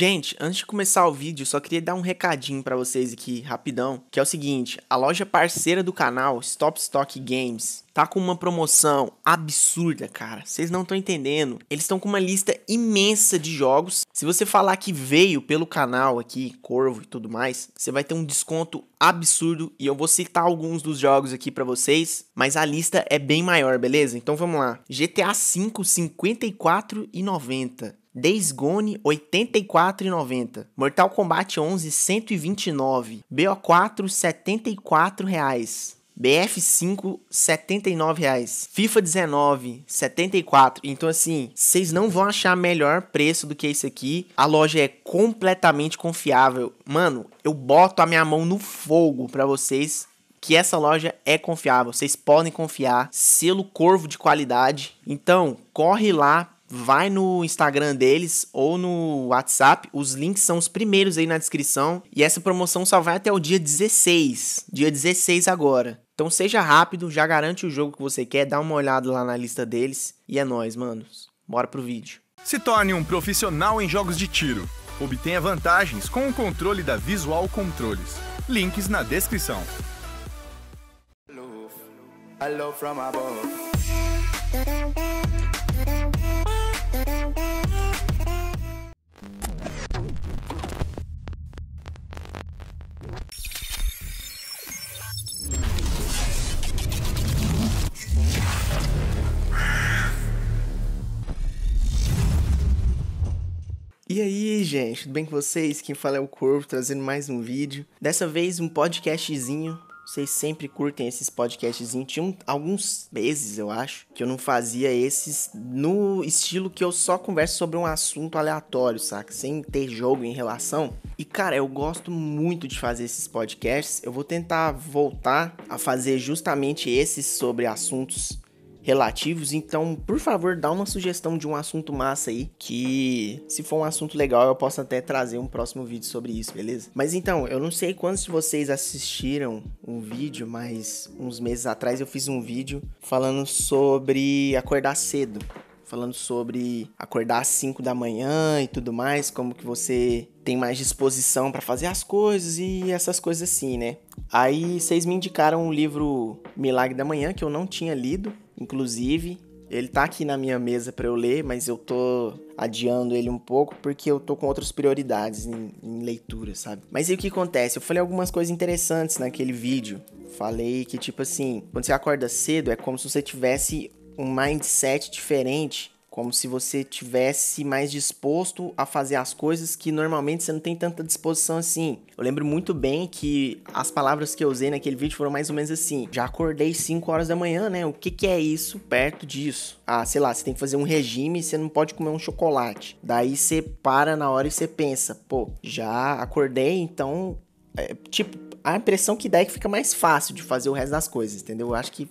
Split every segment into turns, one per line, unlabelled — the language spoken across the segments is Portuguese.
Gente, antes de começar o vídeo, só queria dar um recadinho para vocês aqui, rapidão, que é o seguinte, a loja parceira do canal, Stop Stock Games, tá com uma promoção absurda, cara. Vocês não estão entendendo. Eles estão com uma lista imensa de jogos. Se você falar que veio pelo canal aqui, Corvo e tudo mais, você vai ter um desconto absurdo e eu vou citar alguns dos jogos aqui para vocês, mas a lista é bem maior, beleza? Então vamos lá. GTA V 54,90. Days Gone 84,90. Mortal Kombat 11 129. BO4 74 reais. BF5, 79 reais. FIFA 19, 74. Então, assim, vocês não vão achar melhor preço do que esse aqui. A loja é completamente confiável. Mano, eu boto a minha mão no fogo para vocês que essa loja é confiável. Vocês podem confiar. Selo Corvo de qualidade. Então, corre lá, vai no Instagram deles ou no WhatsApp. Os links são os primeiros aí na descrição. E essa promoção só vai até o dia 16. Dia 16 agora. Então seja rápido, já garante o jogo que você quer, dá uma olhada lá na lista deles. E é nóis, manos. Bora pro vídeo.
Se torne um profissional em jogos de tiro. Obtenha vantagens com o controle da Visual Controles. Links na descrição. Hello from
gente, tudo bem com vocês? Quem fala é o Corvo, trazendo mais um vídeo. Dessa vez, um podcastzinho. Vocês sempre curtem esses podcastzinhos. Tinha um, alguns meses, eu acho, que eu não fazia esses no estilo que eu só converso sobre um assunto aleatório, saca? Sem ter jogo em relação. E, cara, eu gosto muito de fazer esses podcasts. Eu vou tentar voltar a fazer justamente esses sobre assuntos relativos. Então, por favor, dá uma sugestão de um assunto massa aí, que se for um assunto legal, eu posso até trazer um próximo vídeo sobre isso, beleza? Mas então, eu não sei quantos de vocês assistiram um vídeo, mas uns meses atrás eu fiz um vídeo falando sobre acordar cedo falando sobre acordar às 5 da manhã e tudo mais, como que você tem mais disposição para fazer as coisas e essas coisas assim, né? Aí vocês me indicaram o livro Milagre da Manhã que eu não tinha lido, inclusive. Ele tá aqui na minha mesa para eu ler, mas eu tô adiando ele um pouco porque eu tô com outras prioridades em, em leitura, sabe? Mas e o que acontece? Eu falei algumas coisas interessantes naquele vídeo. Falei que, tipo assim, quando você acorda cedo, é como se você tivesse um mindset diferente como se você tivesse mais disposto a fazer as coisas que normalmente você não tem tanta disposição assim. Eu lembro muito bem que as palavras que eu usei naquele vídeo foram mais ou menos assim: já acordei 5 horas da manhã, né? O que, que é isso perto disso? Ah, sei lá, você tem que fazer um regime você não pode comer um chocolate. Daí você para na hora e você pensa: pô, já acordei, então. É, tipo, a impressão que dá é que fica mais fácil de fazer o resto das coisas, entendeu? Eu acho que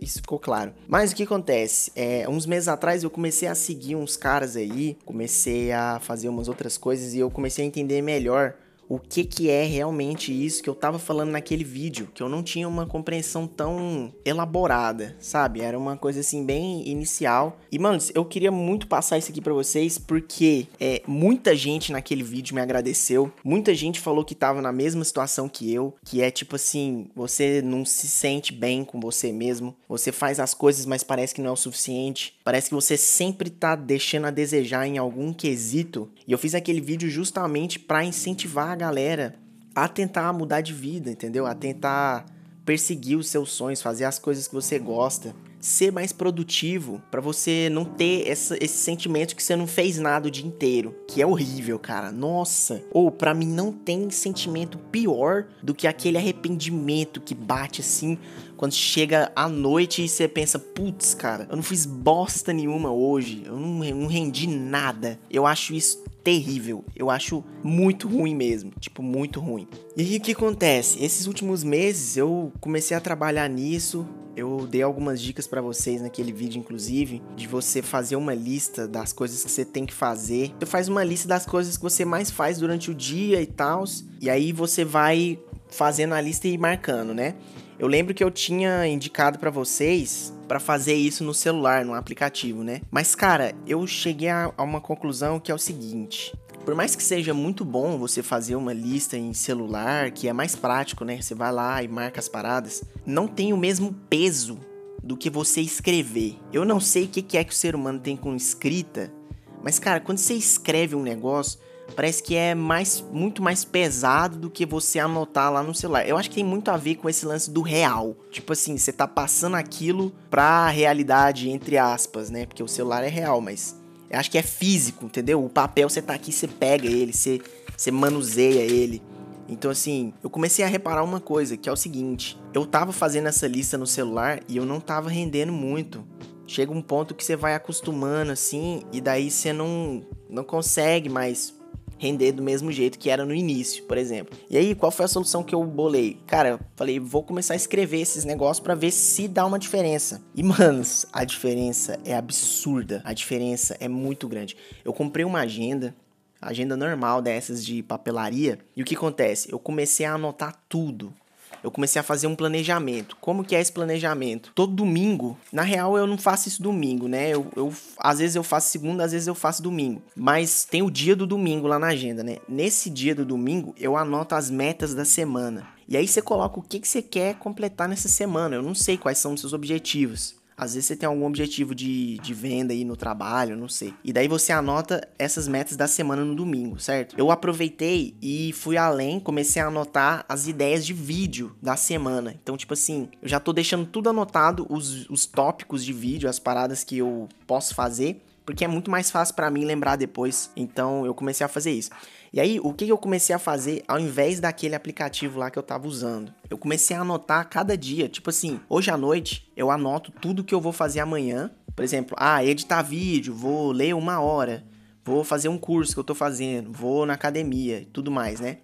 isso ficou claro. Mas o que acontece? É, uns meses atrás eu comecei a seguir uns caras aí, comecei a fazer umas outras coisas e eu comecei a entender melhor o que que é realmente isso que eu tava falando naquele vídeo, que eu não tinha uma compreensão tão elaborada, sabe? Era uma coisa assim bem inicial. E mano, eu queria muito passar isso aqui para vocês porque é muita gente naquele vídeo me agradeceu, muita gente falou que tava na mesma situação que eu, que é tipo assim, você não se sente bem com você mesmo, você faz as coisas, mas parece que não é o suficiente, parece que você sempre tá deixando a desejar em algum quesito. E eu fiz aquele vídeo justamente para incentivar galera a tentar mudar de vida, entendeu? A tentar perseguir os seus sonhos, fazer as coisas que você gosta, ser mais produtivo, para você não ter essa, esse sentimento que você não fez nada o dia inteiro, que é horrível, cara. Nossa. Ou para mim não tem sentimento pior do que aquele arrependimento que bate assim quando chega à noite e você pensa, putz, cara, eu não fiz bosta nenhuma hoje, eu não, não rendi nada. Eu acho isso terrível. Eu acho muito ruim mesmo. Tipo, muito ruim. E o que acontece? Esses últimos meses eu comecei a trabalhar nisso. Eu dei algumas dicas para vocês naquele vídeo, inclusive, de você fazer uma lista das coisas que você tem que fazer. Você faz uma lista das coisas que você mais faz durante o dia e tal. E aí você vai fazendo a lista e marcando, né? Eu lembro que eu tinha indicado para vocês para fazer isso no celular, no aplicativo, né? Mas cara, eu cheguei a, a uma conclusão que é o seguinte: por mais que seja muito bom você fazer uma lista em celular, que é mais prático, né? Você vai lá e marca as paradas, não tem o mesmo peso do que você escrever. Eu não sei o que é que o ser humano tem com escrita, mas cara, quando você escreve um negócio, parece que é mais muito mais pesado do que você anotar lá no celular. Eu acho que tem muito a ver com esse lance do real. Tipo assim, você tá passando aquilo pra realidade entre aspas, né? Porque o celular é real, mas eu acho que é físico, entendeu? O papel você tá aqui, você pega ele, você, você manuseia ele. Então, assim, eu comecei a reparar uma coisa, que é o seguinte: eu tava fazendo essa lista no celular e eu não tava rendendo muito. Chega um ponto que você vai acostumando, assim, e daí você não, não consegue mais render do mesmo jeito que era no início, por exemplo. E aí, qual foi a solução que eu bolei? Cara, eu falei, vou começar a escrever esses negócios para ver se dá uma diferença. E, manos, a diferença é absurda. A diferença é muito grande. Eu comprei uma agenda, agenda normal dessas de papelaria, e o que acontece? Eu comecei a anotar tudo eu comecei a fazer um planejamento. Como que é esse planejamento? Todo domingo, na real eu não faço isso domingo, né? Eu, eu às vezes eu faço segunda, às vezes eu faço domingo. Mas tem o dia do domingo lá na agenda, né? Nesse dia do domingo eu anoto as metas da semana. E aí você coloca o que, que você quer completar nessa semana. Eu não sei quais são os seus objetivos. Às vezes você tem algum objetivo de, de venda aí no trabalho, não sei. E daí você anota essas metas da semana no domingo, certo? Eu aproveitei e fui além, comecei a anotar as ideias de vídeo da semana. Então, tipo assim, eu já tô deixando tudo anotado, os, os tópicos de vídeo, as paradas que eu posso fazer porque é muito mais fácil para mim lembrar depois. Então eu comecei a fazer isso. E aí, o que eu comecei a fazer ao invés daquele aplicativo lá que eu tava usando? Eu comecei a anotar cada dia, tipo assim, hoje à noite eu anoto tudo que eu vou fazer amanhã. Por exemplo, ah, editar vídeo, vou ler uma hora, vou fazer um curso que eu tô fazendo, vou na academia e tudo mais, né?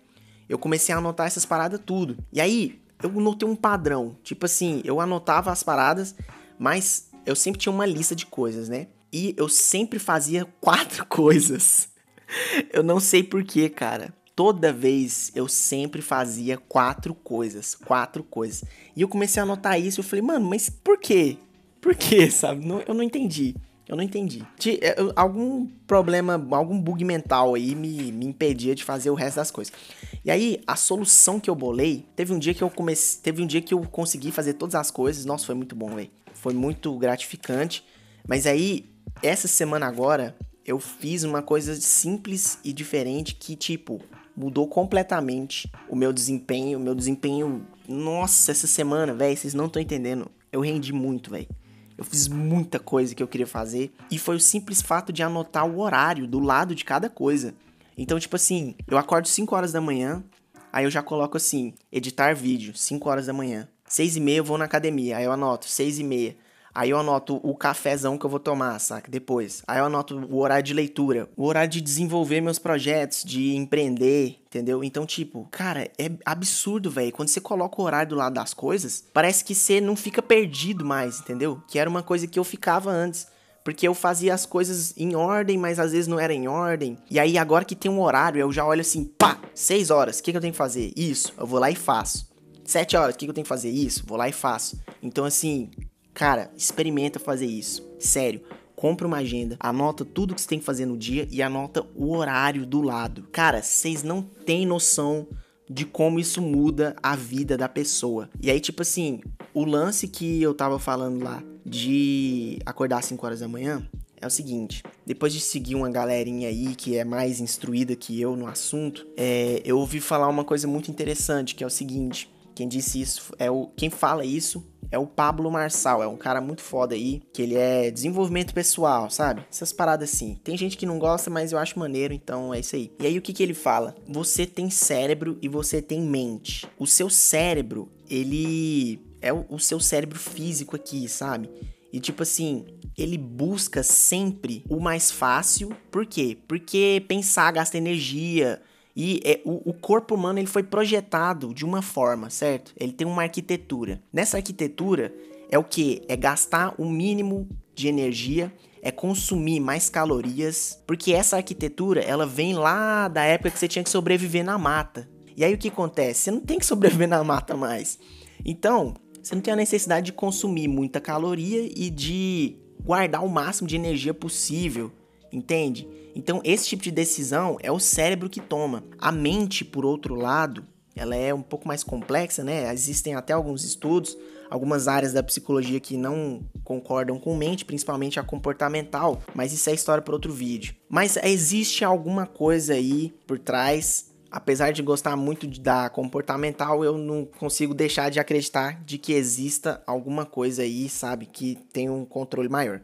Eu comecei a anotar essas paradas tudo. E aí, eu notei um padrão. Tipo assim, eu anotava as paradas, mas eu sempre tinha uma lista de coisas, né? E eu sempre fazia quatro coisas. Eu não sei porquê, cara. Toda vez eu sempre fazia quatro coisas. Quatro coisas. E eu comecei a notar isso. Eu falei, mano, mas por quê? Por quê, sabe? eu não entendi. Eu não entendi. É, algum problema, algum bug mental aí me, me impedia de fazer o resto das coisas. E aí, a solução que eu bolei, teve um dia que eu comecei, teve um dia que eu consegui fazer todas as coisas. Nossa, foi muito bom, velho. Foi muito gratificante. Mas aí, essa semana agora, eu fiz uma coisa simples e diferente que, tipo, mudou completamente o meu desempenho. O meu desempenho. Nossa, essa semana, velho, vocês não estão entendendo. Eu rendi muito, velho. Eu fiz muita coisa que eu queria fazer. E foi o simples fato de anotar o horário do lado de cada coisa. Então, tipo assim, eu acordo 5 horas da manhã. Aí eu já coloco assim, editar vídeo, 5 horas da manhã. 6 e meia eu vou na academia, aí eu anoto, 6 e meia. Aí eu anoto o cafezão que eu vou tomar, saca? Depois. Aí eu anoto o horário de leitura, o horário de desenvolver meus projetos, de empreender, entendeu? Então, tipo, cara, é absurdo, velho. Quando você coloca o horário do lado das coisas, parece que você não fica perdido mais, entendeu? Que era uma coisa que eu ficava antes. Porque eu fazia as coisas em ordem, mas às vezes não era em ordem. E aí, agora que tem um horário, eu já olho assim, pá, seis horas, o que, que eu tenho que fazer? Isso, eu vou lá e faço. Sete horas, o que, que eu tenho que fazer? Isso, vou lá e faço. Então, assim, Cara, experimenta fazer isso. Sério. Compra uma agenda, anota tudo que você tem que fazer no dia e anota o horário do lado. Cara, vocês não têm noção de como isso muda a vida da pessoa. E aí, tipo assim, o lance que eu tava falando lá de acordar às 5 horas da manhã é o seguinte: depois de seguir uma galerinha aí que é mais instruída que eu no assunto, é, eu ouvi falar uma coisa muito interessante que é o seguinte. Quem disse isso é o. Quem fala isso é o Pablo Marçal. É um cara muito foda aí, que ele é desenvolvimento pessoal, sabe? Essas paradas assim. Tem gente que não gosta, mas eu acho maneiro, então é isso aí. E aí o que, que ele fala? Você tem cérebro e você tem mente. O seu cérebro, ele é o, seu cérebro físico aqui, sabe? E tipo assim, ele busca sempre o mais fácil. Por quê? Porque pensar gasta energia. E é, o, o, corpo humano ele foi projetado de uma forma, certo? Ele tem uma arquitetura. Nessa arquitetura é o que? É gastar o mínimo de energia, é consumir mais calorias, porque essa arquitetura ela vem lá da época que você tinha que sobreviver na mata. E aí o que acontece? Você não tem que sobreviver na mata mais. Então, você não tem a necessidade de consumir muita caloria e de guardar o máximo de energia possível, entende? Então, esse tipo de decisão é o cérebro que toma. A mente, por outro lado, ela é um pouco mais complexa, né? Existem até alguns estudos, algumas áreas da psicologia que não concordam com mente, principalmente a comportamental, mas isso é história para outro vídeo. Mas existe alguma coisa aí por trás apesar de gostar muito da comportamental, eu não consigo deixar de acreditar de que exista alguma coisa aí, sabe, que tem um controle maior.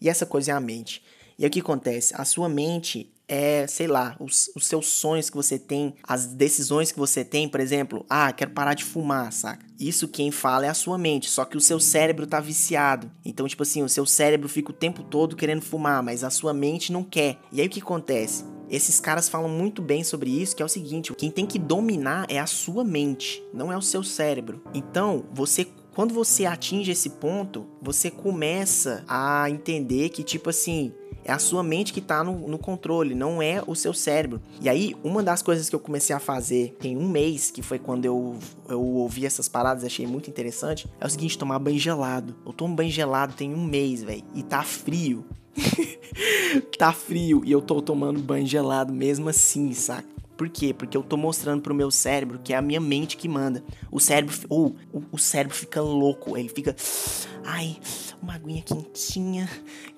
E essa coisa é a mente. E aí o que acontece? A sua mente é, sei lá, os, os seus sonhos que você tem, as decisões que você tem, por exemplo, ah, quero parar de fumar, saca? Isso quem fala é a sua mente, só que o seu cérebro tá viciado. Então, tipo assim, o seu cérebro fica o tempo todo querendo fumar, mas a sua mente não quer. E aí o que acontece? Esses caras falam muito bem sobre isso, que é o seguinte: quem tem que dominar é a sua mente, não é o seu cérebro. Então, você quando você atinge esse ponto, você começa a entender que, tipo assim, é a sua mente que tá no, no, controle, não é o seu cérebro. E aí, uma das coisas que eu comecei a fazer tem um mês, que foi quando eu, eu ouvi essas paradas, achei muito interessante, é o seguinte: tomar banho gelado. Eu tomo banho gelado tem um mês, velho, e tá frio. tá frio e eu tô tomando banho gelado mesmo assim, saca? Por quê? Porque eu tô mostrando pro meu cérebro que é a minha mente que manda. O cérebro, ou oh, o cérebro fica louco, ele fica, ai, uma aguinha quentinha,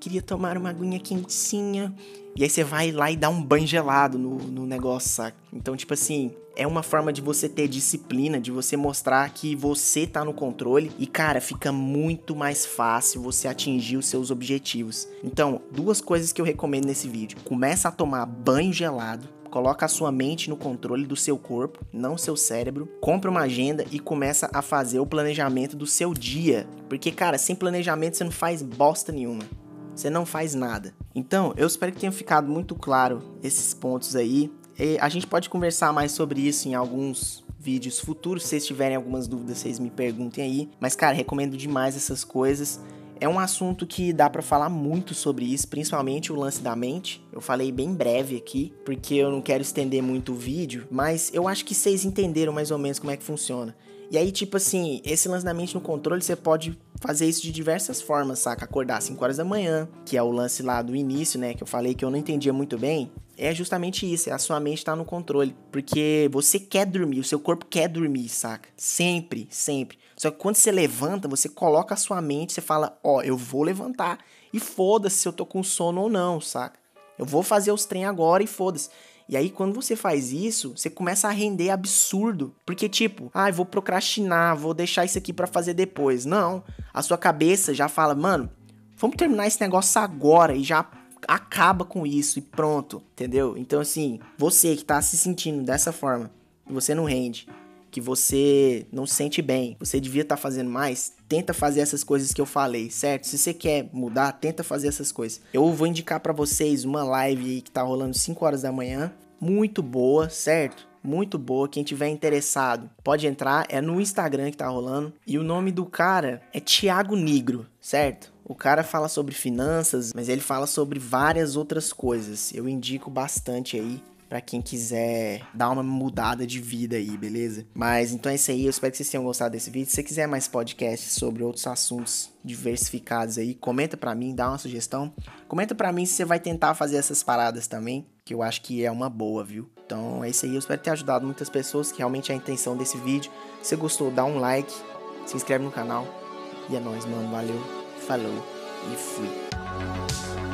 queria tomar uma aguinha quentinha. E aí você vai lá e dá um banho gelado no, no negócio, saca? Então, tipo assim, é uma forma de você ter disciplina, de você mostrar que você tá no controle e, cara, fica muito mais fácil você atingir os seus objetivos. Então, duas coisas que eu recomendo nesse vídeo. Começa a tomar banho gelado Coloca a sua mente no controle do seu corpo, não seu cérebro. Compra uma agenda e começa a fazer o planejamento do seu dia. Porque, cara, sem planejamento você não faz bosta nenhuma. Você não faz nada. Então, eu espero que tenha ficado muito claro esses pontos aí. E a gente pode conversar mais sobre isso em alguns vídeos futuros. Se vocês tiverem algumas dúvidas, vocês me perguntem aí. Mas, cara, recomendo demais essas coisas. É um assunto que dá para falar muito sobre isso, principalmente o lance da mente. Eu falei bem breve aqui, porque eu não quero estender muito o vídeo, mas eu acho que vocês entenderam mais ou menos como é que funciona. E aí, tipo assim, esse lance da mente no controle, você pode fazer isso de diversas formas, saca? Acordar às 5 horas da manhã, que é o lance lá do início, né? Que eu falei que eu não entendia muito bem é justamente isso, é a sua mente tá no controle. Porque você quer dormir, o seu corpo quer dormir, saca? Sempre, sempre. Só que quando você levanta, você coloca a sua mente, você fala, ó, oh, eu vou levantar. E foda-se se eu tô com sono ou não, saca? Eu vou fazer os trem agora e foda-se. E aí, quando você faz isso, você começa a render absurdo. Porque, tipo, ah, vou procrastinar, vou deixar isso aqui para fazer depois. Não. A sua cabeça já fala, mano, vamos terminar esse negócio agora e já acaba com isso e pronto, entendeu? Então, assim, você que tá se sentindo dessa forma, você não rende, que você não se sente bem, você devia estar tá fazendo mais, tenta fazer essas coisas que eu falei, certo? Se você quer mudar, tenta fazer essas coisas. Eu vou indicar para vocês uma live que tá rolando 5 horas da manhã, muito boa, certo? Muito boa. Quem tiver interessado, pode entrar. É no Instagram que tá rolando. E o nome do cara é Thiago Negro, certo? O cara fala sobre finanças, mas ele fala sobre várias outras coisas. Eu indico bastante aí para quem quiser dar uma mudada de vida aí, beleza? Mas então é isso aí, eu espero que vocês tenham gostado desse vídeo. Se você quiser mais podcasts sobre outros assuntos diversificados aí, comenta para mim, dá uma sugestão. Comenta para mim se você vai tentar fazer essas paradas também, que eu acho que é uma boa, viu? Então é isso aí, eu espero ter ajudado muitas pessoas, que realmente é a intenção desse vídeo. Se você gostou, dá um like, se inscreve no canal. E é nóis, mano, valeu. Falou e fui.